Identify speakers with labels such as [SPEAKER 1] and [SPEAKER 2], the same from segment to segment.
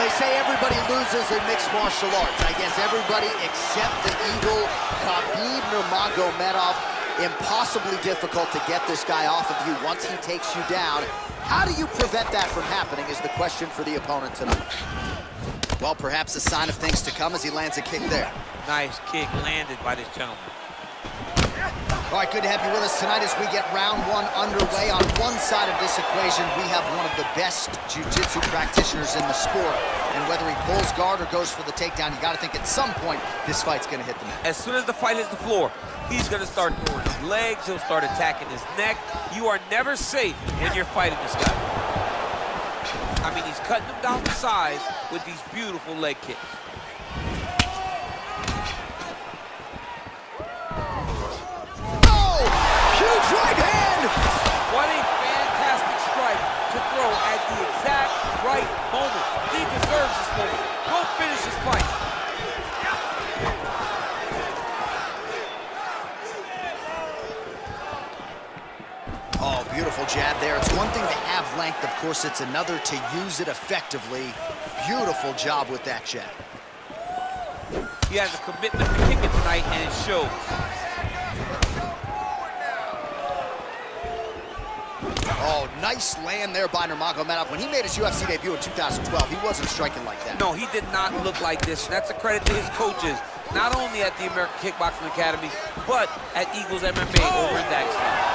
[SPEAKER 1] they say everybody loses in mixed martial arts. I guess everybody except the Eagle, Khabib Nurmagomedov. Impossibly difficult to get this guy off of you once he takes you down. How do you prevent that from happening is the question for the opponent tonight. Well, perhaps a sign of things to come as he lands a kick there.
[SPEAKER 2] Nice kick landed by this gentleman.
[SPEAKER 1] All right, good to have you with us tonight as we get round one underway. On one side of this equation, we have one of the best jiu-jitsu practitioners in the sport. And whether he pulls guard or goes for the takedown, you got to think at some point this fight's going to hit the mat.
[SPEAKER 2] As soon as the fight hits the floor, he's going to start throwing his legs. He'll start attacking his neck. You are never safe when you're fighting this guy. I mean, he's cutting him down to size with these beautiful leg kicks.
[SPEAKER 1] right hand!
[SPEAKER 2] What a fantastic strike to throw at the exact right moment. He this moment. Go finish his fight.
[SPEAKER 1] Oh, beautiful jab there. It's one thing to have length. Of course, it's another to use it effectively. Beautiful job with that jab.
[SPEAKER 2] He has a commitment to kicking tonight, and it shows.
[SPEAKER 1] Oh, nice land there by Nurmagomedov. When he made his UFC debut in 2012, he wasn't striking like that.
[SPEAKER 2] No, he did not look like this. That's a credit to his coaches, not only at the American Kickboxing Academy, but at Eagles MMA oh. over in oh! Dagestan.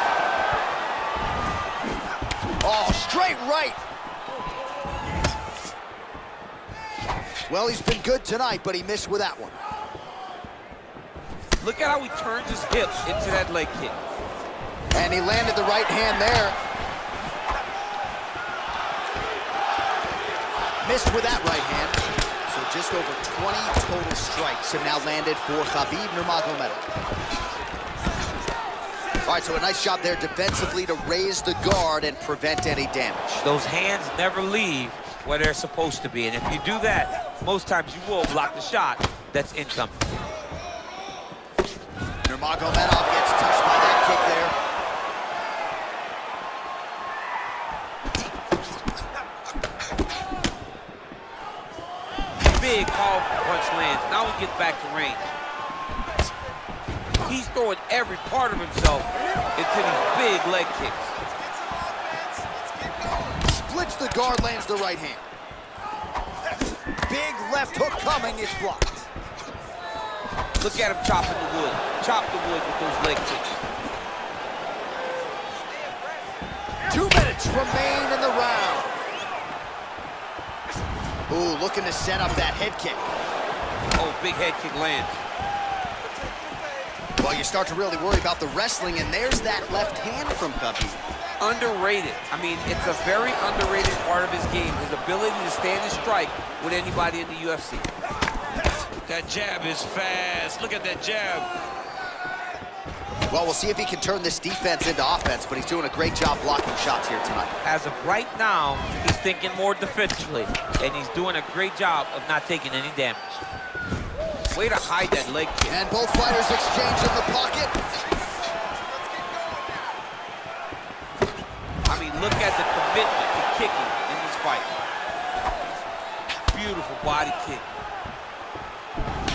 [SPEAKER 1] Oh, straight right. Well, he's been good tonight, but he missed with that one.
[SPEAKER 2] Look at how he turns his hips into that leg kick.
[SPEAKER 1] And he landed the right hand there. Missed with that right hand. So just over 20 total strikes have now landed for Khabib Nurmagomedov. All right, so a nice job there defensively to raise the guard and prevent any damage.
[SPEAKER 2] Those hands never leave where they're supposed to be. And if you do that, most times you will block the shot that's incoming.
[SPEAKER 1] Nurmagomedov gets touched by that kick there.
[SPEAKER 2] Big, powerful punch lands. Now he gets back to range. He's throwing every part of himself into these big leg kicks.
[SPEAKER 1] Splits the guard, lands the right hand. Big left hook coming, it's blocked.
[SPEAKER 2] Look at him chopping the wood. Chop the wood with those leg kicks.
[SPEAKER 1] Two minutes remain in the round. Ooh, looking to set up that head kick.
[SPEAKER 2] Oh, big head kick lands.
[SPEAKER 1] Well, you start to really worry about the wrestling, and there's that left hand from Cubby.
[SPEAKER 2] Underrated. I mean, it's a very underrated part of his game, his ability to stand and strike with anybody in the UFC.
[SPEAKER 3] That jab is fast. Look at that jab.
[SPEAKER 1] Well, we'll see if he can turn this defense into offense, but he's doing a great job blocking shots here tonight.
[SPEAKER 2] As of right now, he's thinking more defensively, and he's doing a great job of not taking any damage. Way to hide that leg kick.
[SPEAKER 1] And both fighters exchange in the pocket.
[SPEAKER 2] I mean, look at the commitment to kicking in this fight. Beautiful body kick.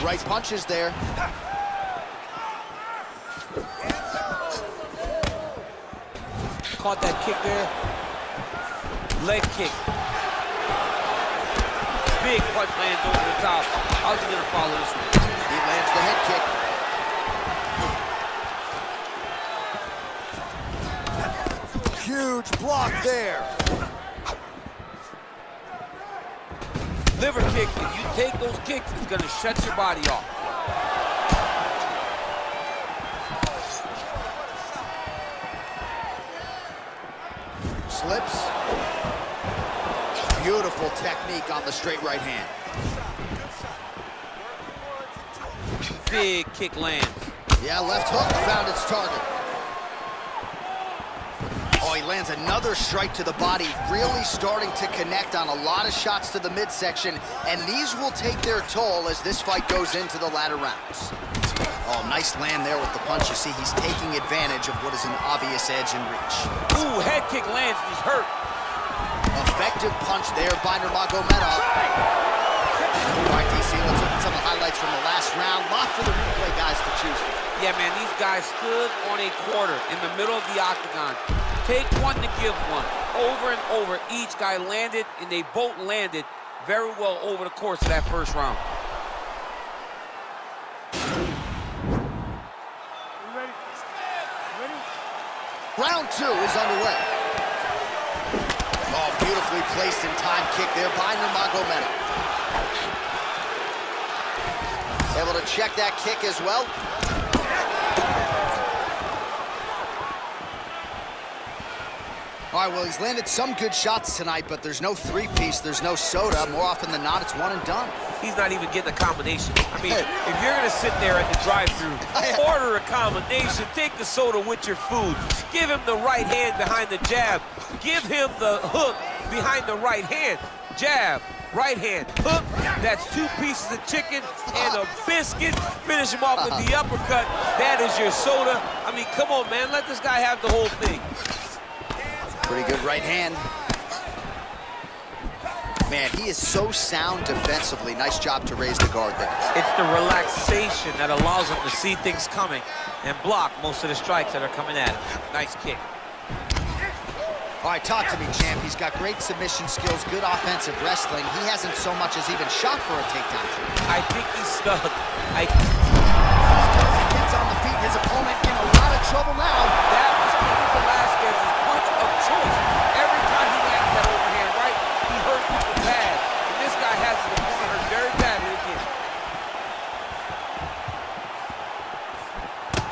[SPEAKER 1] Right punches there.
[SPEAKER 2] Caught that kick there. Leg kick. Big punch lands over the top. How's he gonna follow this one?
[SPEAKER 1] He lands the head kick. Huge block there.
[SPEAKER 2] Liver kick, if you take those kicks, it's gonna shut your body off.
[SPEAKER 1] Slips. Beautiful technique on the straight right hand.
[SPEAKER 2] Big kick lands.
[SPEAKER 1] Yeah, left hook found its target. Oh, he lands another strike to the body, really starting to connect on a lot of shots to the midsection, and these will take their toll as this fight goes into the latter rounds. Oh, nice land there with the punch. You see, he's taking advantage of what is an obvious edge in reach.
[SPEAKER 2] Ooh, head kick lands, he's hurt.
[SPEAKER 1] effective punch there by Nurmagomedov. All right, DC, let's look at some of the highlights from the last round. Lot for the replay guys to choose from.
[SPEAKER 2] Yeah, man, these guys stood on a quarter in the middle of the octagon. Take one to give one. Over and over, each guy landed, and they both landed very well over the course of that first round.
[SPEAKER 1] Round two is underway. Oh, beautifully placed in time kick there by Nurmagomedov. Able to check that kick as well. All right, well, he's landed some good shots tonight, but there's no three-piece, there's no soda. More often than not, it's one and done.
[SPEAKER 2] He's not even getting a combination. I mean, if you're going to sit there at the drive-thru, order a combination, take the soda with your food, give him the right hand behind the jab, give him the hook behind the right hand, jab, right hand, hook. That's two pieces of chicken and a biscuit. Finish him off with the uh-huh. uppercut. That is your soda. I mean, come on, man. Let this guy have the whole thing.
[SPEAKER 1] Pretty good right hand. Man, he is so sound defensively. Nice job to raise the guard there.
[SPEAKER 2] It's the relaxation that allows him to see things coming and block most of the strikes that are coming at him. Nice kick.
[SPEAKER 1] All right, talk to me, champ. He's got great submission skills, good offensive wrestling. He hasn't so much as even shot for a takedown.
[SPEAKER 2] I think he's stuck. I...
[SPEAKER 1] He gets on the feet. His opponent in a lot of trouble now.
[SPEAKER 2] That was Velasquez's punch of choice. Every time he lands that overhand right, he hurt people bad. And this guy has his opponent hurt very badly again.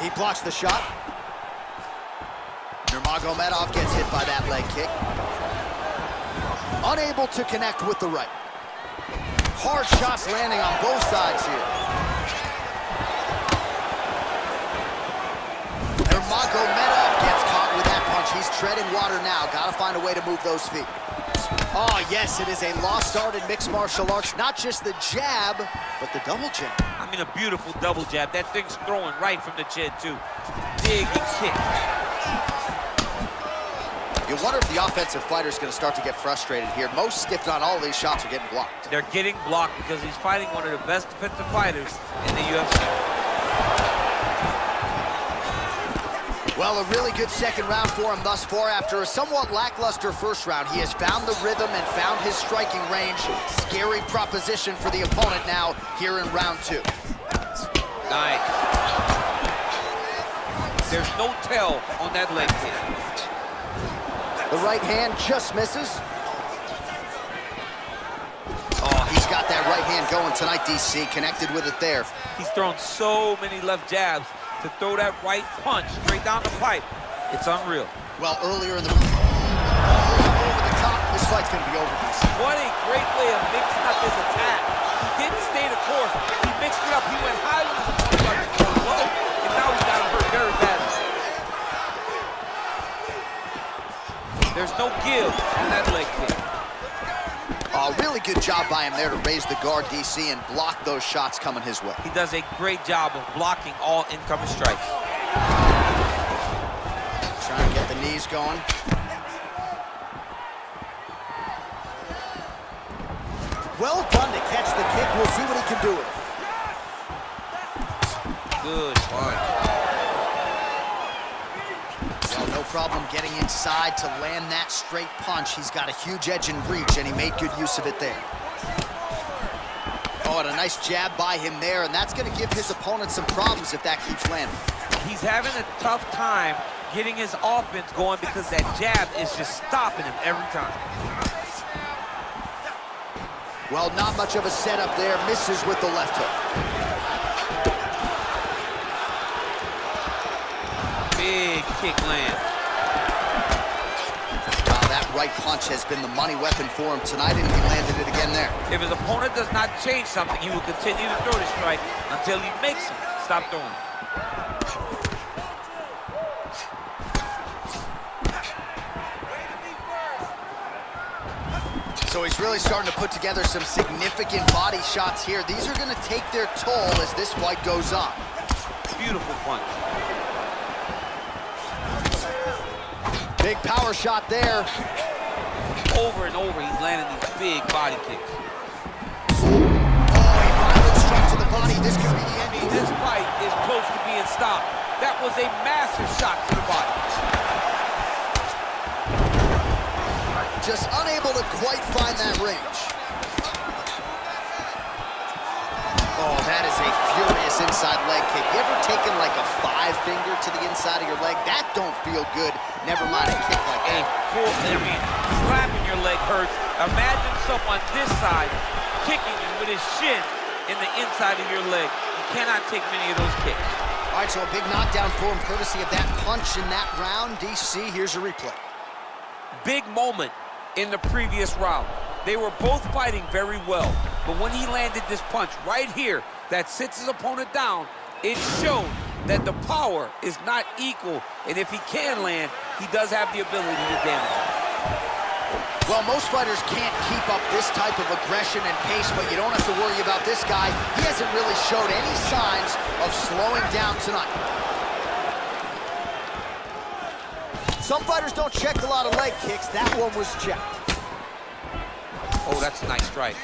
[SPEAKER 1] He blocks the shot. Nurmagomedov gets hit by that leg kick. Unable to connect with the right. Hard shots landing on both sides here. Nurmagomedov gets caught with that punch. He's treading water now. Got to find a way to move those feet. Oh, yes, it is a lost art in mixed martial arts. Not just the jab, but the double jab.
[SPEAKER 2] I mean, a beautiful double jab. That thing's throwing right from the chin, too. Big kick.
[SPEAKER 1] You wonder if the offensive fighter is going to start to get frustrated here. Most, if not all, of these shots are getting blocked.
[SPEAKER 2] They're getting blocked because he's fighting one of the best defensive fighters in the UFC.
[SPEAKER 1] Well, a really good second round for him thus far. After a somewhat lackluster first round, he has found the rhythm and found his striking range. Scary proposition for the opponent now here in round two.
[SPEAKER 2] Nice. There's no tell on that leg kick.
[SPEAKER 1] The right hand just misses. Oh, he's got that right hand going tonight, DC. Connected with it there.
[SPEAKER 2] He's thrown so many left jabs to throw that right punch straight down the pipe. It's unreal.
[SPEAKER 1] Well, earlier in the over the top, this fight's gonna be over, DC.
[SPEAKER 2] What a great way of mixing up his attack. He didn't stay the course. He mixed it up. He went high with his low, and now he's got him hurt very badly. There's no give in that leg kick.
[SPEAKER 1] Oh, really good job by him there to raise the guard, DC, and block those shots coming his way.
[SPEAKER 2] He does a great job of blocking all incoming strikes.
[SPEAKER 1] Trying to get the knees going. Well done to catch the kick. We'll see what he can do with it.
[SPEAKER 2] Good punch.
[SPEAKER 1] Well, no problem getting inside to land that straight punch. He's got a huge edge and reach, and he made good use of it there. Oh, and a nice jab by him there, and that's going to give his opponent some problems if that keeps landing.
[SPEAKER 2] He's having a tough time getting his offense going because that jab is just stopping him every time.
[SPEAKER 1] Well, not much of a setup there. Misses with the left hook.
[SPEAKER 2] Big kick land.
[SPEAKER 1] Right punch has been the money weapon for him tonight, and he landed it again there.
[SPEAKER 2] If his opponent does not change something, he will continue to throw the strike until he makes him stop throwing.
[SPEAKER 1] So he's really starting to put together some significant body shots here. These are going to take their toll as this fight goes on.
[SPEAKER 2] Beautiful punch.
[SPEAKER 1] Big power shot there.
[SPEAKER 2] Over and over, he's landing these big body kicks.
[SPEAKER 1] Oh, a violent strike to the body. This could be the
[SPEAKER 2] I
[SPEAKER 1] end.
[SPEAKER 2] this fight is close to being stopped. That was a massive shot to the body.
[SPEAKER 1] Just unable to quite find that range. Oh, that is a inside leg kick. You ever taken like a five finger to the inside of your leg? That don't feel good. Never mind a kick like
[SPEAKER 2] A
[SPEAKER 1] that.
[SPEAKER 2] full, I mean, slapping your leg hurts. Imagine someone this side kicking you with his shin in the inside of your leg. You cannot take many of those kicks.
[SPEAKER 1] All right, so a big knockdown for him, courtesy of that punch in that round. DC, here's a replay.
[SPEAKER 2] Big moment in the previous round. They were both fighting very well, but when he landed this punch right here that sits his opponent down, it showed that the power is not equal, and if he can land, he does have the ability to damage him.
[SPEAKER 1] Well, most fighters can't keep up this type of aggression and pace, but you don't have to worry about this guy. He hasn't really showed any signs of slowing down tonight. Some fighters don't check a lot of leg kicks. That one was checked.
[SPEAKER 2] Oh, that's a nice strike.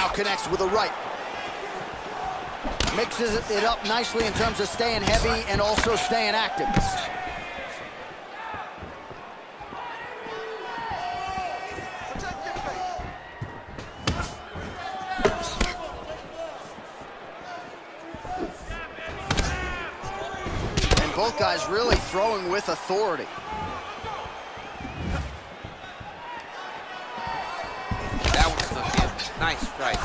[SPEAKER 1] Now connects with a right. Mixes it up nicely in terms of staying heavy and also staying active. And both guys really throwing with authority.
[SPEAKER 2] Nice strike.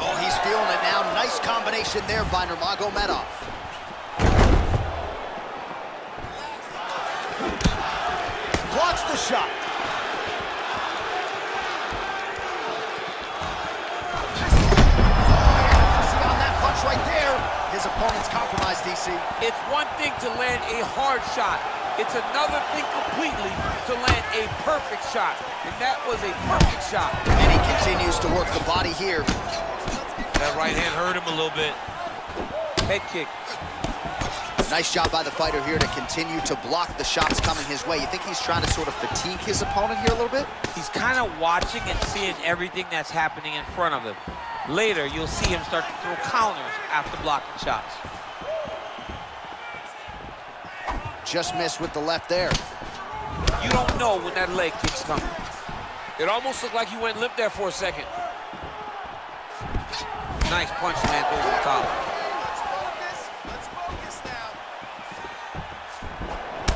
[SPEAKER 1] Oh, he's feeling it now. Nice combination there by Nurmagomedov. Blocks the shot. See on that punch right there. His opponent's compromised, DC.
[SPEAKER 2] It's one thing to land a hard shot. It's another thing completely to land a perfect shot. And that was a perfect shot.
[SPEAKER 1] And he continues to work the body here.
[SPEAKER 3] That right hand hurt him a little bit.
[SPEAKER 2] Head kick.
[SPEAKER 1] Nice job by the fighter here to continue to block the shots coming his way. You think he's trying to sort of fatigue his opponent here a little bit?
[SPEAKER 2] He's kind of watching and seeing everything that's happening in front of him. Later, you'll see him start to throw counters after blocking shots.
[SPEAKER 1] Just missed with the left there.
[SPEAKER 2] You don't know when that leg kick's coming. It almost looked like he went limp there for a second. Nice punch, man, over the top.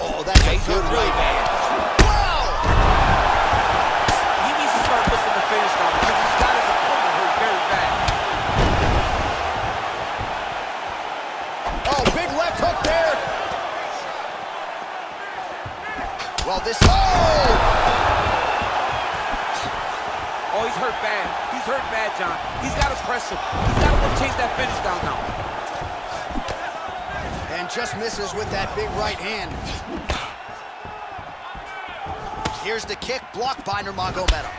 [SPEAKER 1] Oh, that's a good
[SPEAKER 2] really
[SPEAKER 1] right.
[SPEAKER 2] bad.
[SPEAKER 1] This... Oh!
[SPEAKER 2] Oh, he's hurt bad. He's hurt bad, John. He's got to press him. He's got to go chase that finish down now.
[SPEAKER 1] And just misses with that big right hand. Here's the kick, blocked by Nurmagomedov.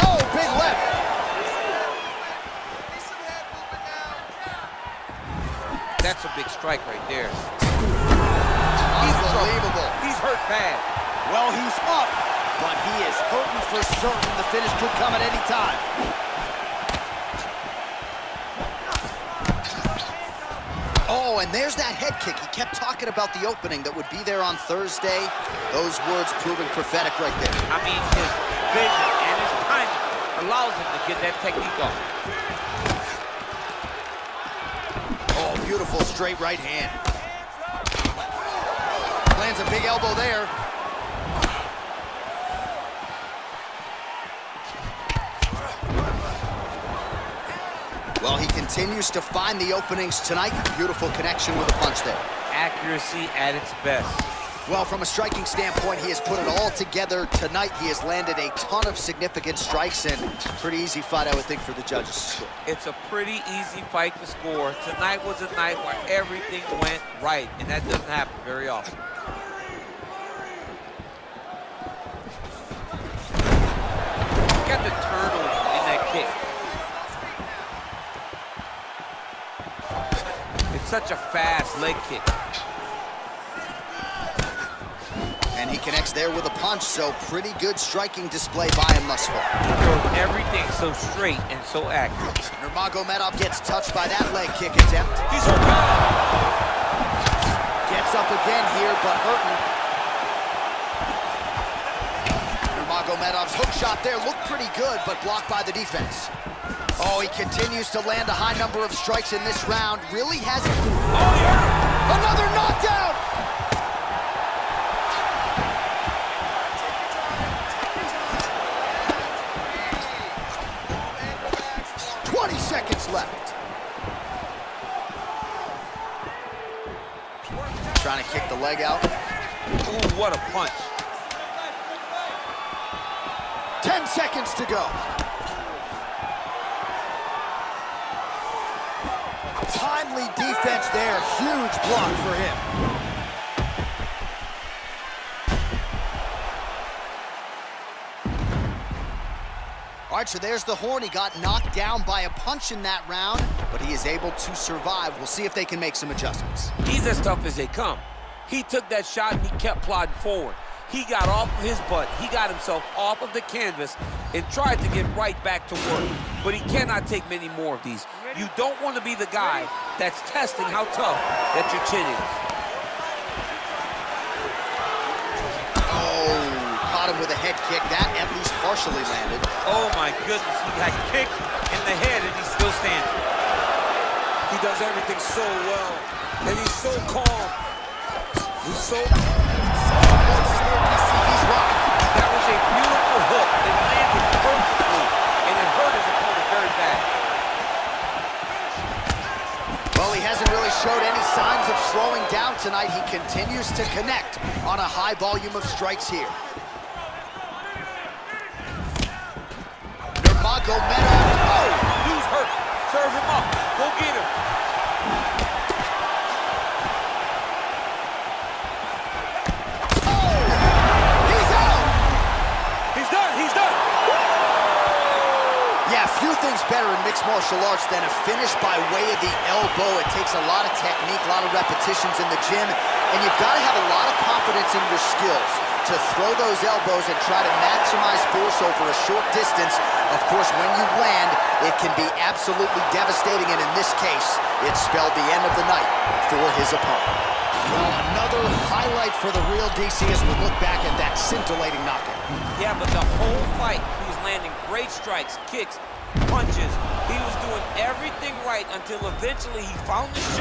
[SPEAKER 1] Oh, big left.
[SPEAKER 2] That's a big strike right there. He's.
[SPEAKER 1] Unbelievable.
[SPEAKER 2] He's hurt bad.
[SPEAKER 1] Well, he's up, but he is hurting for certain. The finish could come at any time. Oh, and there's that head kick. He kept talking about the opening that would be there on Thursday. Those words proving prophetic right there.
[SPEAKER 2] I mean, his vision and his timing allows him to get that technique off.
[SPEAKER 1] Oh, beautiful straight right hand. Lands a big elbow there. Well, he continues to find the openings tonight. Beautiful connection with a punch there.
[SPEAKER 2] Accuracy at its best.
[SPEAKER 1] Well, from a striking standpoint, he has put it all together tonight. He has landed a ton of significant strikes and pretty easy fight, I would think, for the judges to score.
[SPEAKER 2] It's a pretty easy fight to score. Tonight was a night where everything went right, and that doesn't happen very often. Got the turtle in that kick. It's such a fast leg kick.
[SPEAKER 1] And he connects there with a punch, so pretty good striking display by him thus far.
[SPEAKER 2] He everything so straight and so accurate.
[SPEAKER 1] Nurmagomedov gets touched by that leg kick attempt.
[SPEAKER 2] He's.
[SPEAKER 1] Gets up again here, but hurting. Nurmagomedov's hook shot there looked pretty good, but blocked by the defense. Oh, he continues to land a high number of strikes in this round. Really hasn't...
[SPEAKER 2] Oh, him.
[SPEAKER 1] Another knockdown! Twenty seconds left. Trying to kick the leg out.
[SPEAKER 2] Ooh, what a punch.
[SPEAKER 1] Ten seconds to go. Timely defense there. Huge block for him. All right, so there's the horn. He got knocked down by a punch in that round, but he is able to survive. We'll see if they can make some adjustments.
[SPEAKER 2] He's as tough as they come. He took that shot and he kept plodding forward. He got off his butt. He got himself off of the canvas and tried to get right back to work. But he cannot take many more of these. You don't want to be the guy that's testing how tough that your chin is.
[SPEAKER 1] Oh, caught him with a head kick. That at least partially landed.
[SPEAKER 2] Oh my goodness, he got kicked in the head and he's still standing. He does everything so well. And he's so calm. He's so...
[SPEAKER 1] He's rocked.
[SPEAKER 2] That was a beautiful hook. It landed perfectly. And it hurt his opponent very bad.
[SPEAKER 1] Well, he hasn't really showed any signs of slowing down tonight. He continues to connect on a high volume of strikes here. Nurmagomedov. Oh!
[SPEAKER 2] Dude's hurt. Serve him up. Go get him.
[SPEAKER 1] Better in mixed martial arts than a finish by way of the elbow. It takes a lot of technique, a lot of repetitions in the gym, and you've got to have a lot of confidence in your skills to throw those elbows and try to maximize force over a short distance. Of course, when you land, it can be absolutely devastating, and in this case, it spelled the end of the night for his opponent. Well, another highlight for the real DC as we look back at that scintillating knockout.
[SPEAKER 2] Yeah, but the whole fight, he was landing great strikes, kicks, punches. He was doing everything right until eventually he found the shot.